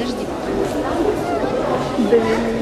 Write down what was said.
подожди. Да,